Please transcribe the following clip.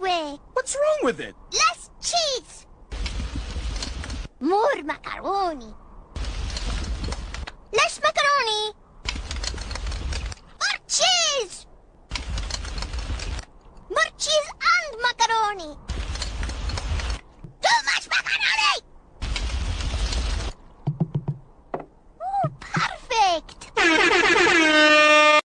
way. What's wrong with it? Less cheese! More macaroni. Less macaroni! More cheese! More cheese and macaroni!